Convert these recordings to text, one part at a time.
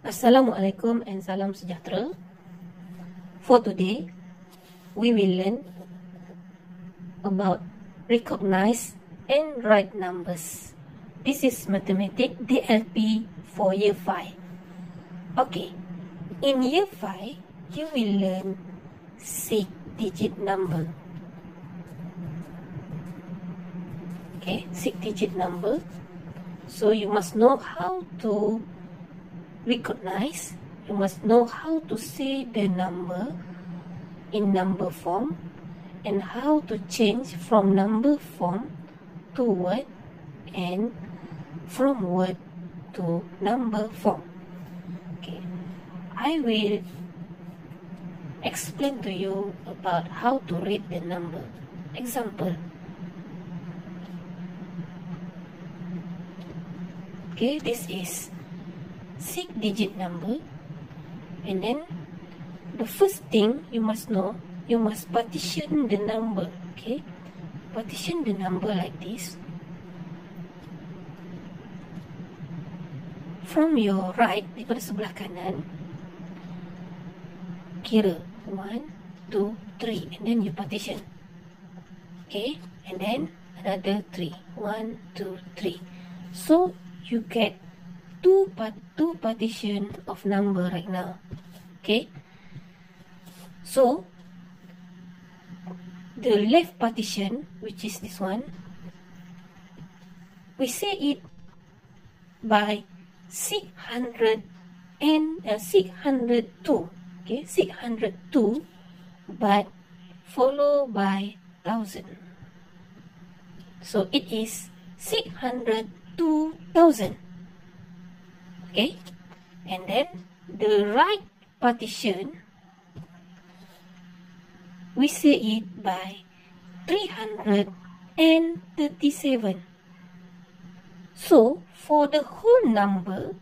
Assalamualaikum and salam sejahtera. For today, we will learn about recognize and write numbers. This is Mathematics DLP for Year 5. Okay, in Year 5, you will learn 6-digit number. Okay, 6-digit number. So you must know how to recognize. You must know how to say the number in number form and how to change from number form to word and from word to number form. Okay, I will explain to you about how to read the number. Example. Okay, this is six digit number. And then the first thing you must know you must partition the number okay? Partition the number like this. From your right daripada sebelah kanan kira one two three and then you partition okay? And then another three one two three. So you get two part two partition of number right now okay so the left partition, which is this one, we say it by 600 and uh, 602. Okay, 602, but followed by 1000. So it is 602,000. Okay, and then the right partition we say it by 337. So, for the whole number,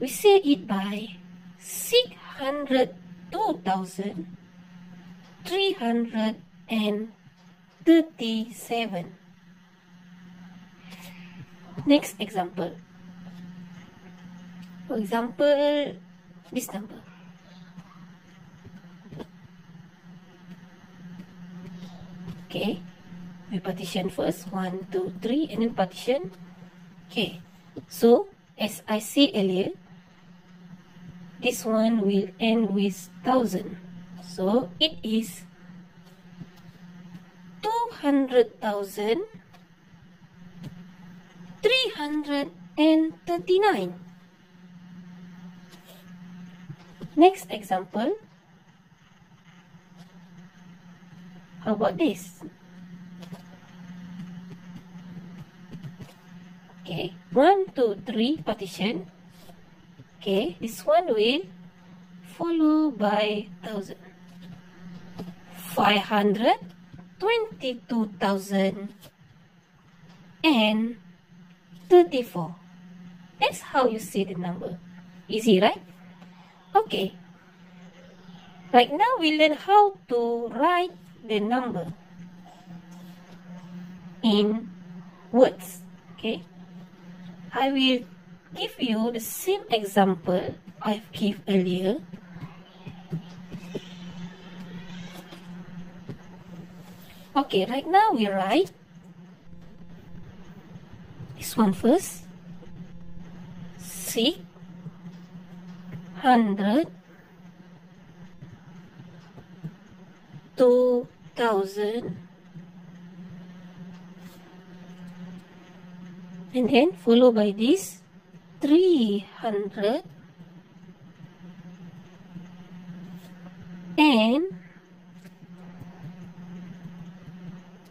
we say it by 602,337. Next example. For example, this number. Okay. We partition first. One, two, three. And then partition. Okay. So, as I earlier, this one will end with thousand. So, it is 200,000 339. Next example. How about this? Okay, one, two, three partition. Okay, this one will follow by thousand. Five hundred twenty-two thousand and thirty-four. That's how you say the number. Easy, right? Okay. Right now, we learn how to write the number in words. Okay. I will give you the same example I've give earlier. Okay, right now we write this one first. Six hundred two thousand. And then followed by this three hundred. And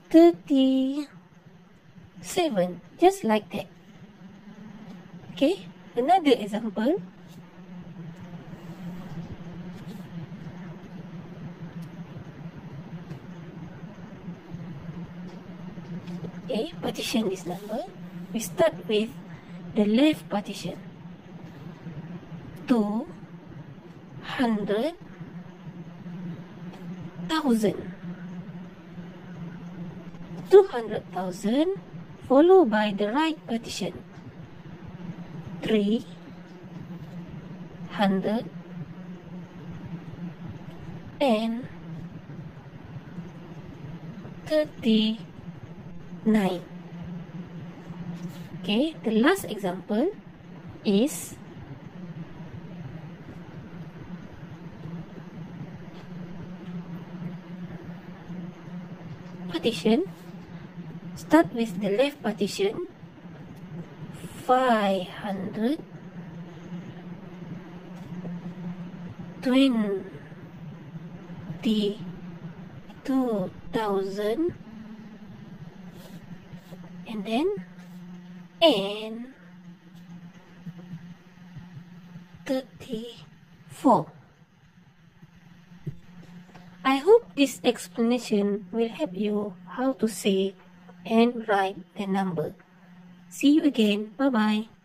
thirty seven just like that. Okay another example Okay, partition this number. We start with the left partition. Two hundred thousand. Two hundred thousand followed by the right partition. Three hundred and thirty nine. Okay, the last example is partition. Start with the left partition. Five hundred twenty two thousand and then and 34 I hope this explanation will help you how to say and write the number. See you again. Bye bye.